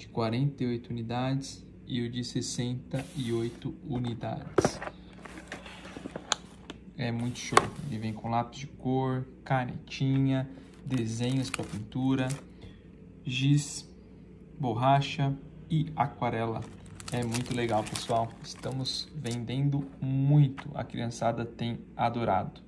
de 48 unidades e o de 68 unidades. É muito show. Ele vem com lápis de cor, canetinha, desenhos para pintura, giz, borracha e aquarela. É muito legal, pessoal. Estamos vendendo muito. A criançada tem adorado.